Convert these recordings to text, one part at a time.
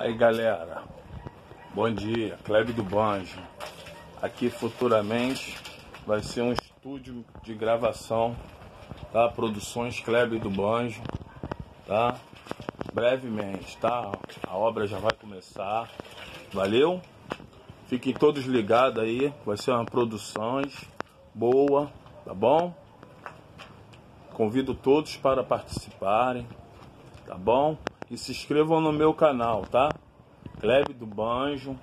Aí galera, bom dia, Kleber do Banjo. Aqui futuramente vai ser um estúdio de gravação, tá? Produções Kleber do Banjo, tá? Brevemente, tá? A obra já vai começar. Valeu? Fiquem todos ligados aí, vai ser uma produções boa, tá bom? Convido todos para participarem, tá bom? E se inscrevam no meu canal, tá? Klebe do Banjo,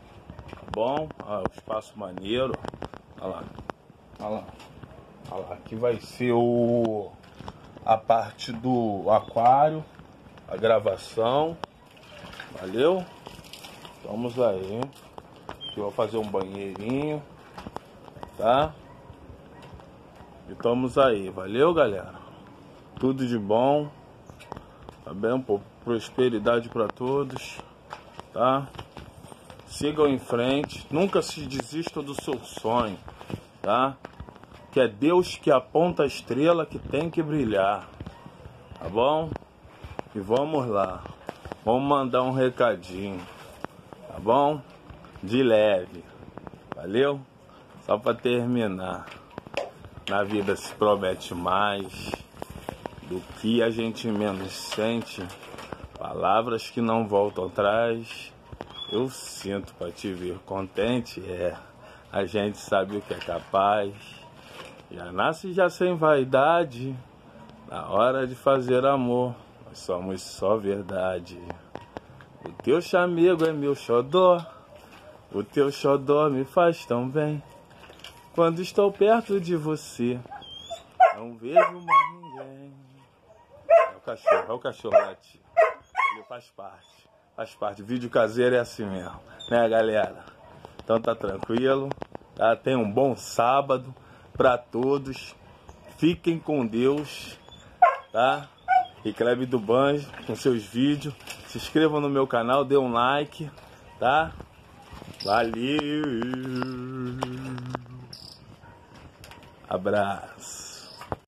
tá bom? Ah, o espaço maneiro. Olha lá. Olha lá. Olha lá. Aqui vai ser o a parte do aquário, a gravação. Valeu? Vamos aí. Aqui eu vou fazer um banheirinho, tá? E estamos aí. Valeu, galera? Tudo de bom. Tá bem? prosperidade para todos, tá? Sigam em frente, nunca se desista do seu sonho, tá? Que é Deus que aponta a estrela que tem que brilhar, tá bom? E vamos lá, vamos mandar um recadinho, tá bom? De leve, valeu? Só para terminar, na vida se promete mais do que a gente menos sente Palavras que não voltam atrás. Eu sinto para te ver contente, é. A gente sabe o que é capaz. Já nasce já sem vaidade. Na hora de fazer amor, nós somos só verdade. O teu chamego é meu xodó. O teu xodó me faz tão bem. Quando estou perto de você, não vejo mais. Cachorro, é o cachorro latindo faz parte. Faz parte. Vídeo caseiro é assim mesmo, né, galera? Então tá tranquilo. Tá? Tenha um bom sábado para todos. Fiquem com Deus, tá? E Klebe do Banjo com seus vídeos. Se inscrevam no meu canal, dê um like, tá? Valeu! Abraço!